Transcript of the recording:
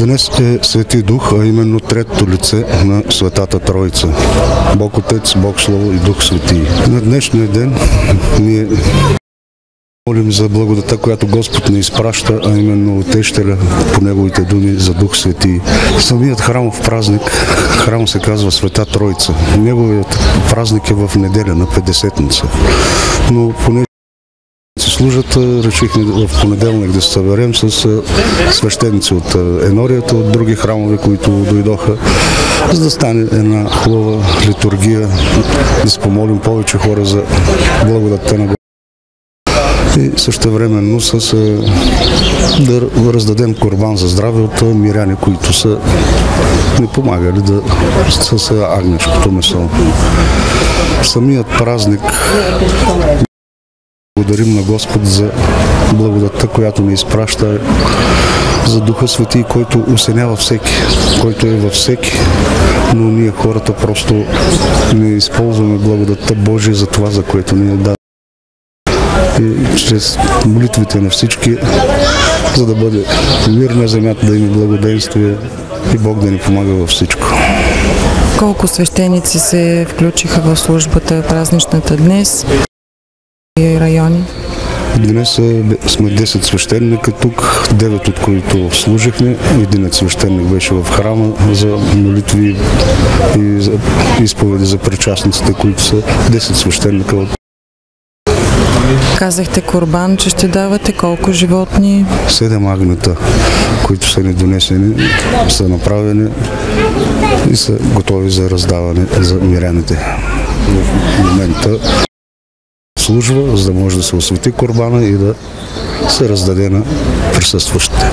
Днес е Свети Дух, а именно третото лице на Светата Троица. Бог Отец, Бог Слово и Дух Свети. На днешния ден ние молим за благодата, която Господ ни изпраща, а именно Отещеля по Неговите думи за Дух Свети. Самият храмов празник, храм се казва Света Троица. Неговият празник е в неделя на Петдесетница. Но понеже се служат, решихме в понеделник да се съберем с свещеници от Енорията, от други храмове, които дойдоха, за да стане една хубава литургия, да се помолим повече хора за благодатта на и също времено с да раздадем корбан за здраве от миряни, които са ни помагали да с агнешкото месо. Самият празник благодарим на Господ за благодатта, която ни изпраща за Духа Свети, който осенява всеки, който е във всеки, но ние хората просто не използваме благодатта Божия за това, за което ни е дадено и чрез молитвите на всички, за да бъде мир на земята, да има благодействие и Бог да ни помага във всичко. Колко свещеници се включиха в службата празничната днес и райони? Днес сме 10 свещеника тук, 9 от които служихме. Един свещеник беше в храма за молитви и за изповеди за причастниците, които са 10 свещеника от Казахте Корбан, че ще давате колко животни? Седем агнета, които са ни донесени, са направени и са готови за раздаване за миряните. В момента служба, за да може да се освети Корбана и да се раздаде на присъстващите.